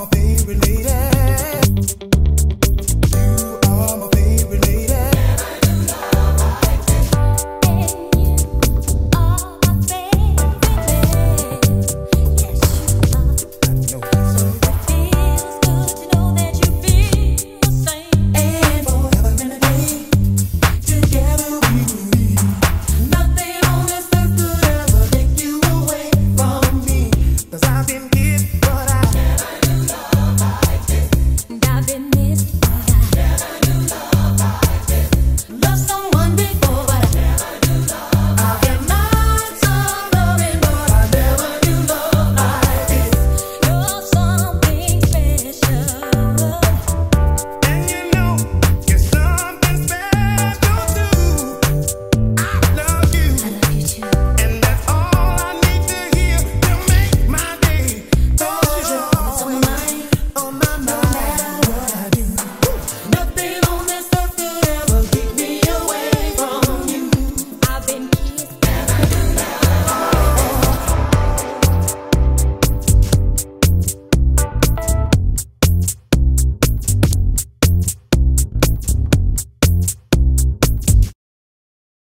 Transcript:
my baby.